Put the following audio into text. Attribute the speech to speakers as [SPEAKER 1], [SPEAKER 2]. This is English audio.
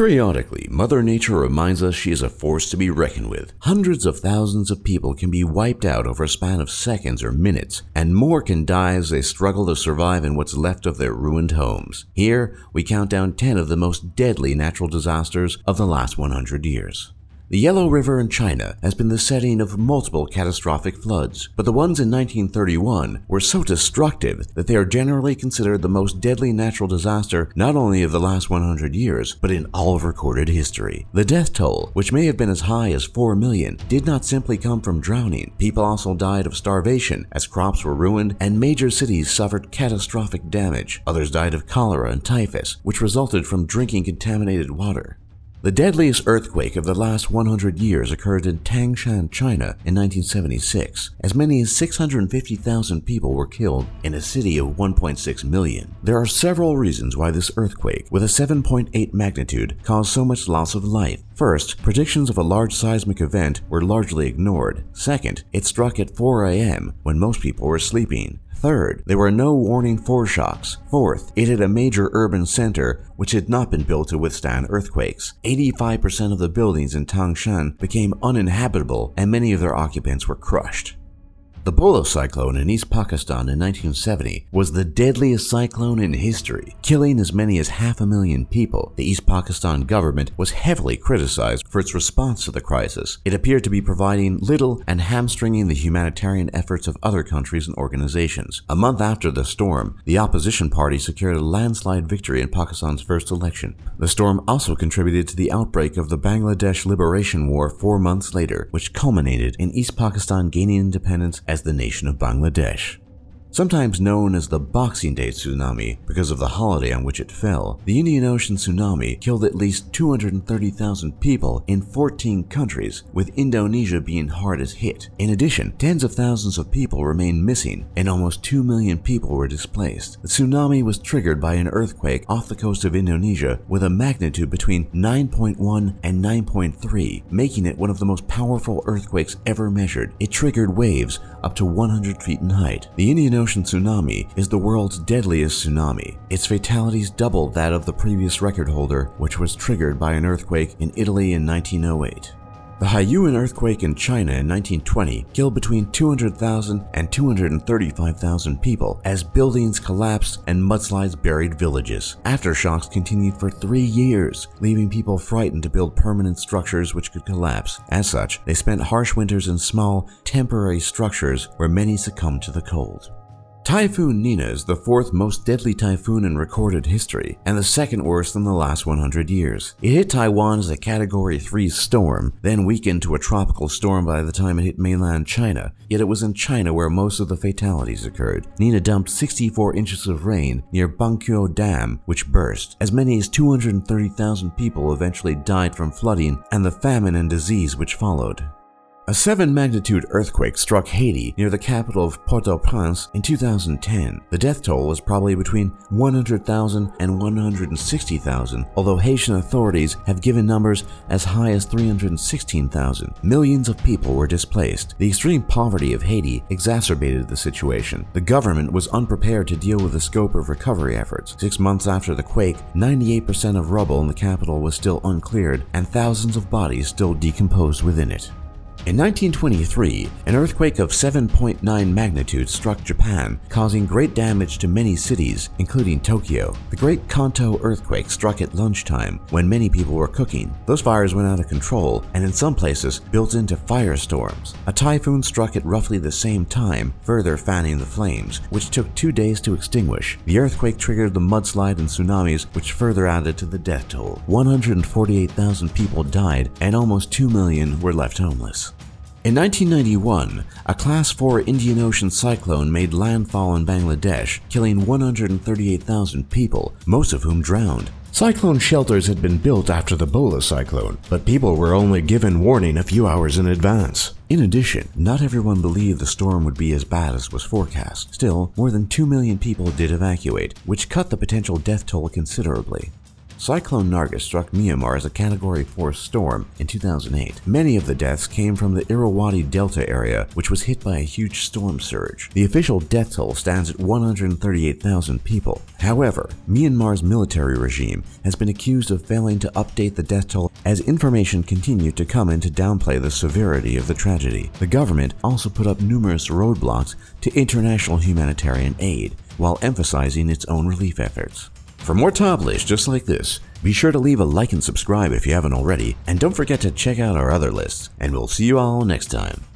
[SPEAKER 1] Periodically, Mother Nature reminds us she is a force to be reckoned with. Hundreds of thousands of people can be wiped out over a span of seconds or minutes, and more can die as they struggle to survive in what's left of their ruined homes. Here, we count down 10 of the most deadly natural disasters of the last 100 years. The Yellow River in China has been the setting of multiple catastrophic floods, but the ones in 1931 were so destructive that they are generally considered the most deadly natural disaster not only of the last 100 years, but in all of recorded history. The death toll, which may have been as high as 4 million, did not simply come from drowning. People also died of starvation as crops were ruined and major cities suffered catastrophic damage. Others died of cholera and typhus, which resulted from drinking contaminated water. The deadliest earthquake of the last 100 years occurred in Tangshan, China in 1976. As many as 650,000 people were killed in a city of 1.6 million. There are several reasons why this earthquake, with a 7.8 magnitude, caused so much loss of life. First, predictions of a large seismic event were largely ignored. Second, it struck at 4 a.m. when most people were sleeping. Third, there were no warning foreshocks. Fourth, it hit a major urban center which had not been built to withstand earthquakes. 85% of the buildings in Tangshan became uninhabitable and many of their occupants were crushed. The Bhola cyclone in East Pakistan in 1970 was the deadliest cyclone in history, killing as many as half a million people. The East Pakistan government was heavily criticized for its response to the crisis. It appeared to be providing little and hamstringing the humanitarian efforts of other countries and organizations. A month after the storm, the opposition party secured a landslide victory in Pakistan's first election. The storm also contributed to the outbreak of the Bangladesh Liberation War four months later, which culminated in East Pakistan gaining independence as the nation of Bangladesh. Sometimes known as the Boxing Day tsunami because of the holiday on which it fell, the Indian Ocean tsunami killed at least 230,000 people in 14 countries, with Indonesia being hardest hit. In addition, tens of thousands of people remain missing and almost 2 million people were displaced. The tsunami was triggered by an earthquake off the coast of Indonesia with a magnitude between 9.1 and 9.3, making it one of the most powerful earthquakes ever measured. It triggered waves up to 100 feet in height. The Indian Ocean tsunami is the world's deadliest tsunami. Its fatalities doubled that of the previous record holder, which was triggered by an earthquake in Italy in 1908. The Haiyuan earthquake in China in 1920 killed between 200,000 and 235,000 people as buildings collapsed and mudslides buried villages. Aftershocks continued for three years, leaving people frightened to build permanent structures which could collapse. As such, they spent harsh winters in small, temporary structures where many succumbed to the cold. Typhoon Nina is the fourth most deadly typhoon in recorded history and the second worst in the last 100 years. It hit Taiwan as a Category 3 storm, then weakened to a tropical storm by the time it hit mainland China, yet it was in China where most of the fatalities occurred. Nina dumped 64 inches of rain near Banqiao Dam, which burst. As many as 230,000 people eventually died from flooding and the famine and disease which followed. A 7 magnitude earthquake struck Haiti near the capital of Port-au-Prince in 2010. The death toll was probably between 100,000 and 160,000, although Haitian authorities have given numbers as high as 316,000. Millions of people were displaced. The extreme poverty of Haiti exacerbated the situation. The government was unprepared to deal with the scope of recovery efforts. Six months after the quake, 98% of rubble in the capital was still uncleared and thousands of bodies still decomposed within it. In 1923, an earthquake of 7.9 magnitude struck Japan, causing great damage to many cities, including Tokyo. The Great Kanto earthquake struck at lunchtime when many people were cooking. Those fires went out of control and in some places built into firestorms. A typhoon struck at roughly the same time, further fanning the flames, which took two days to extinguish. The earthquake triggered the mudslide and tsunamis, which further added to the death toll. 148,000 people died and almost 2 million were left homeless. In 1991, a Class 4 Indian Ocean cyclone made landfall in Bangladesh, killing 138,000 people, most of whom drowned. Cyclone shelters had been built after the Bhola cyclone, but people were only given warning a few hours in advance. In addition, not everyone believed the storm would be as bad as was forecast. Still, more than 2 million people did evacuate, which cut the potential death toll considerably. Cyclone Nargis struck Myanmar as a Category 4 storm in 2008. Many of the deaths came from the Irrawaddy Delta area, which was hit by a huge storm surge. The official death toll stands at 138,000 people. However, Myanmar's military regime has been accused of failing to update the death toll as information continued to come in to downplay the severity of the tragedy. The government also put up numerous roadblocks to international humanitarian aid while emphasizing its own relief efforts. For more top lists just like this, be sure to leave a like and subscribe if you haven't already, and don't forget to check out our other lists, and we'll see you all next time.